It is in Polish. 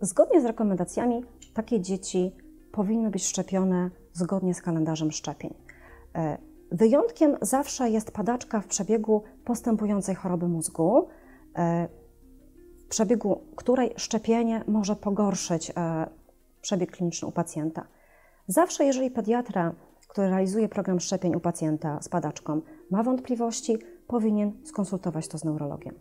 Zgodnie z rekomendacjami takie dzieci powinny być szczepione zgodnie z kalendarzem szczepień. E, wyjątkiem zawsze jest padaczka w przebiegu postępującej choroby mózgu, e, w przebiegu której szczepienie może pogorszyć e, przebieg kliniczny u pacjenta. Zawsze, jeżeli pediatra, który realizuje program szczepień u pacjenta z padaczką, ma wątpliwości, powinien skonsultować to z neurologiem.